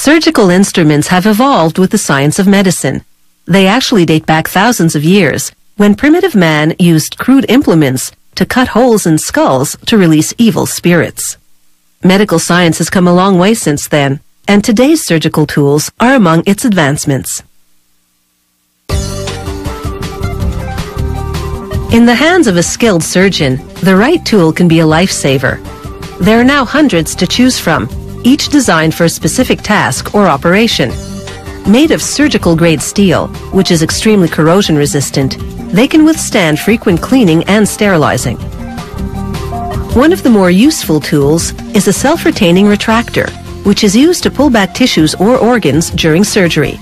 Surgical instruments have evolved with the science of medicine. They actually date back thousands of years, when primitive man used crude implements to cut holes in skulls to release evil spirits. Medical science has come a long way since then, and today's surgical tools are among its advancements. In the hands of a skilled surgeon, the right tool can be a lifesaver. There are now hundreds to choose from, each designed for a specific task or operation. Made of surgical grade steel, which is extremely corrosion resistant, they can withstand frequent cleaning and sterilizing. One of the more useful tools is a self-retaining retractor, which is used to pull back tissues or organs during surgery.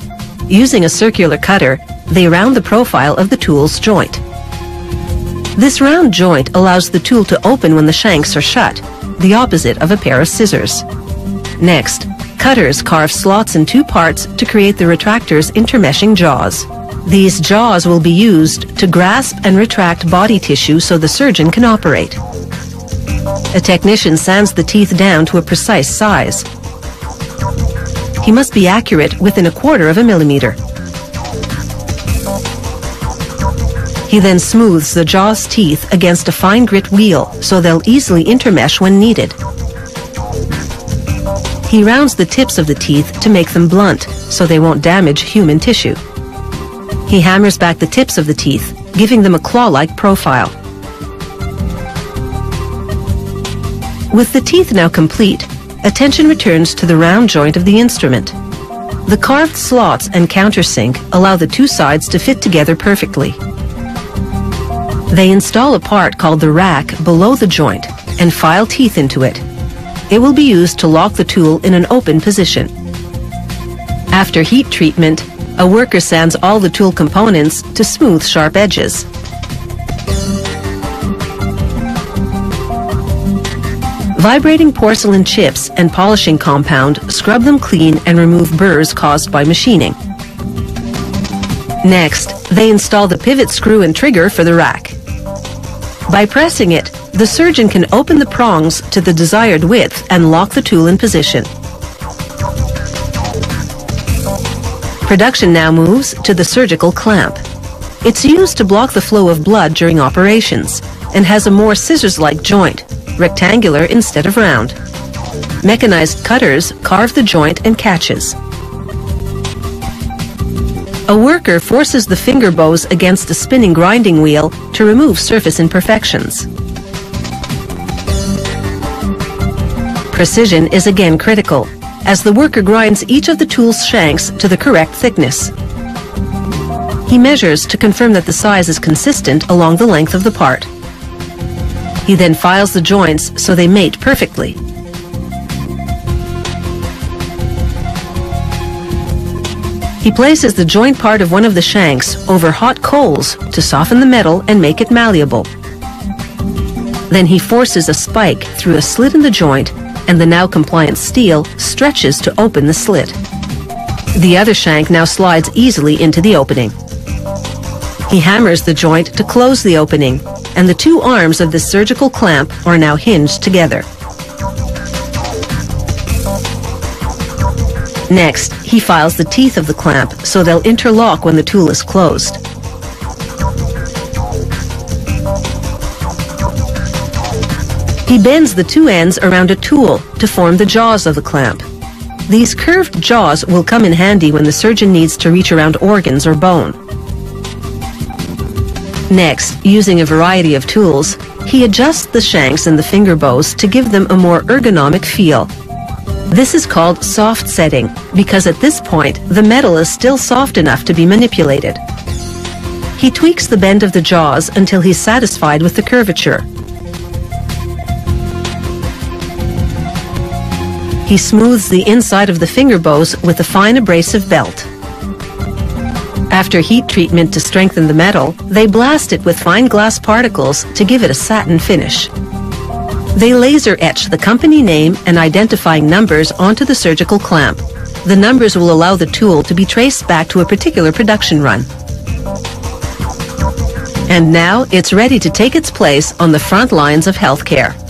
Using a circular cutter, they round the profile of the tool's joint. This round joint allows the tool to open when the shanks are shut, the opposite of a pair of scissors. Next, cutters carve slots in two parts to create the retractor's intermeshing jaws. These jaws will be used to grasp and retract body tissue so the surgeon can operate. A technician sands the teeth down to a precise size. He must be accurate within a quarter of a millimeter. He then smooths the jaw's teeth against a fine grit wheel so they'll easily intermesh when needed. He rounds the tips of the teeth to make them blunt so they won't damage human tissue. He hammers back the tips of the teeth, giving them a claw-like profile. With the teeth now complete, attention returns to the round joint of the instrument. The carved slots and countersink allow the two sides to fit together perfectly. They install a part called the rack below the joint and file teeth into it. It will be used to lock the tool in an open position. After heat treatment, a worker sands all the tool components to smooth sharp edges. Vibrating porcelain chips and polishing compound scrub them clean and remove burrs caused by machining. Next, they install the pivot screw and trigger for the rack. By pressing it, the surgeon can open the prongs to the desired width and lock the tool in position. Production now moves to the surgical clamp. It's used to block the flow of blood during operations and has a more scissors-like joint, rectangular instead of round. Mechanized cutters carve the joint and catches. A worker forces the finger bows against a spinning grinding wheel to remove surface imperfections. Precision is again critical, as the worker grinds each of the tool's shanks to the correct thickness. He measures to confirm that the size is consistent along the length of the part. He then files the joints so they mate perfectly. He places the joint part of one of the shanks over hot coals to soften the metal and make it malleable. Then he forces a spike through a slit in the joint and the now compliant steel stretches to open the slit. The other shank now slides easily into the opening. He hammers the joint to close the opening, and the two arms of the surgical clamp are now hinged together. Next, he files the teeth of the clamp so they'll interlock when the tool is closed. He bends the two ends around a tool to form the jaws of the clamp. These curved jaws will come in handy when the surgeon needs to reach around organs or bone. Next, using a variety of tools, he adjusts the shanks and the finger bows to give them a more ergonomic feel this is called soft setting because at this point the metal is still soft enough to be manipulated. He tweaks the bend of the jaws until he's satisfied with the curvature. He smooths the inside of the finger bows with a fine abrasive belt. After heat treatment to strengthen the metal, they blast it with fine glass particles to give it a satin finish. They laser etch the company name and identifying numbers onto the surgical clamp. The numbers will allow the tool to be traced back to a particular production run. And now it's ready to take its place on the front lines of healthcare.